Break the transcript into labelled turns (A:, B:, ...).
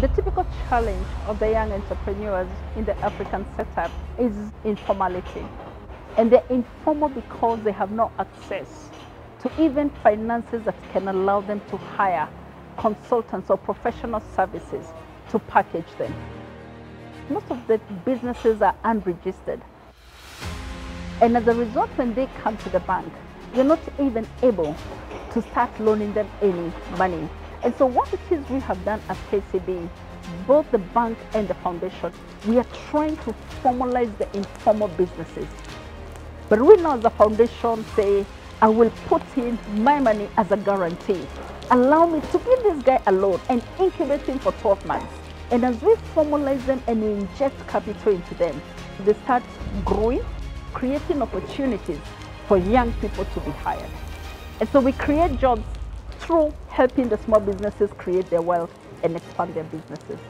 A: The typical challenge of the young entrepreneurs in the African setup is informality. And they're informal because they have no access to even finances that can allow them to hire consultants or professional services to package them. Most of the businesses are unregistered. And as a result, when they come to the bank, you're not even able to start loaning them any money. And so what it is we have done at KCB, both the bank and the foundation, we are trying to formalize the informal businesses. But we now as a foundation say, I will put in my money as a guarantee. Allow me to give this guy a loan and incubate him for 12 months. And as we formalize them and we inject capital into them, they start growing, creating opportunities for young people to be hired. And so we create jobs through helping the small businesses create their wealth and expand their businesses.